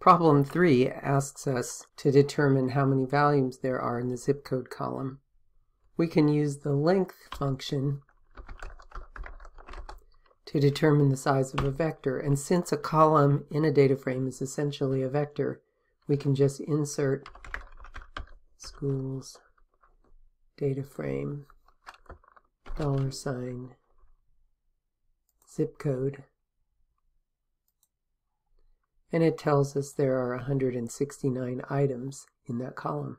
Problem 3 asks us to determine how many values there are in the zip code column. We can use the length function to determine the size of a vector. And since a column in a data frame is essentially a vector, we can just insert schools data frame dollar sign zip code and it tells us there are 169 items in that column.